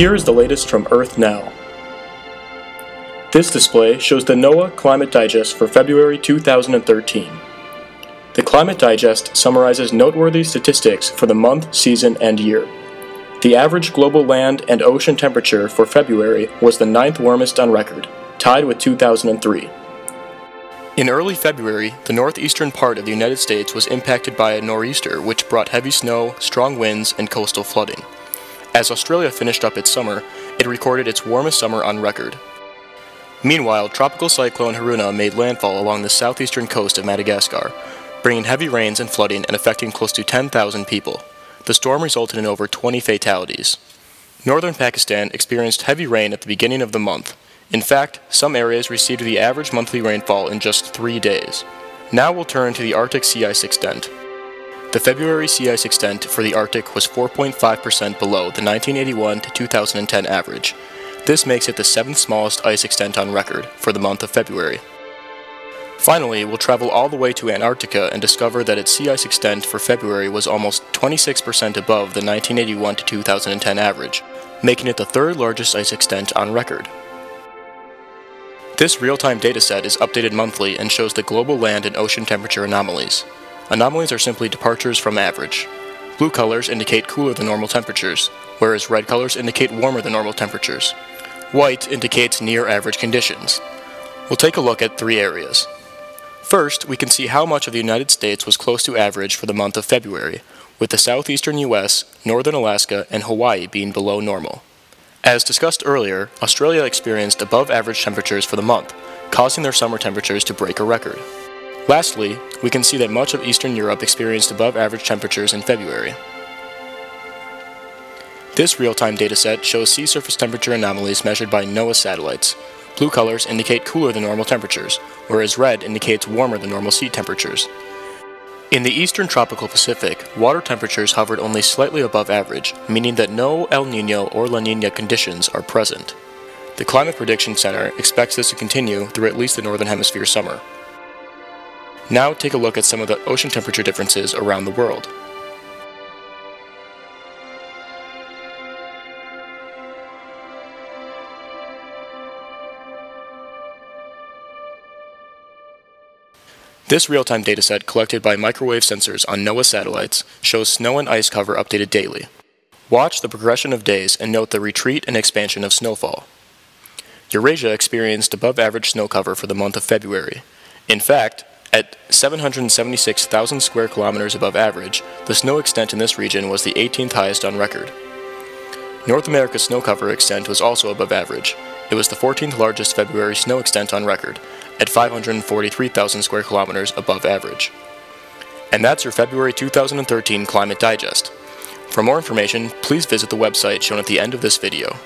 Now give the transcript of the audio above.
Here is the latest from Earth Now. This display shows the NOAA Climate Digest for February 2013. The Climate Digest summarizes noteworthy statistics for the month, season, and year. The average global land and ocean temperature for February was the ninth warmest on record, tied with 2003. In early February, the northeastern part of the United States was impacted by a nor'easter which brought heavy snow, strong winds, and coastal flooding. As Australia finished up its summer, it recorded its warmest summer on record. Meanwhile, Tropical Cyclone Haruna made landfall along the southeastern coast of Madagascar, bringing heavy rains and flooding and affecting close to 10,000 people. The storm resulted in over 20 fatalities. Northern Pakistan experienced heavy rain at the beginning of the month. In fact, some areas received the average monthly rainfall in just three days. Now we'll turn to the Arctic sea ice extent. The February sea ice extent for the Arctic was 4.5% below the 1981 to 2010 average. This makes it the seventh smallest ice extent on record for the month of February. Finally, we'll travel all the way to Antarctica and discover that its sea ice extent for February was almost 26% above the 1981 to 2010 average, making it the third largest ice extent on record. This real-time dataset is updated monthly and shows the global land and ocean temperature anomalies. Anomalies are simply departures from average. Blue colors indicate cooler than normal temperatures, whereas red colors indicate warmer than normal temperatures. White indicates near average conditions. We'll take a look at three areas. First, we can see how much of the United States was close to average for the month of February, with the southeastern U.S., northern Alaska, and Hawaii being below normal. As discussed earlier, Australia experienced above average temperatures for the month, causing their summer temperatures to break a record. Lastly, we can see that much of Eastern Europe experienced above average temperatures in February. This real-time dataset shows sea surface temperature anomalies measured by NOAA satellites, Blue colors indicate cooler than normal temperatures, whereas red indicates warmer than normal sea temperatures. In the eastern tropical Pacific, water temperatures hovered only slightly above average, meaning that no El Nino or La Nina conditions are present. The Climate Prediction Center expects this to continue through at least the Northern Hemisphere summer. Now take a look at some of the ocean temperature differences around the world. This real-time dataset collected by microwave sensors on NOAA satellites shows snow and ice cover updated daily. Watch the progression of days and note the retreat and expansion of snowfall. Eurasia experienced above average snow cover for the month of February. In fact, at 776,000 square kilometers above average, the snow extent in this region was the 18th highest on record. North America's snow cover extent was also above average. It was the 14th largest February snow extent on record, at 543,000 square kilometers above average. And that's your February 2013 Climate Digest. For more information, please visit the website shown at the end of this video.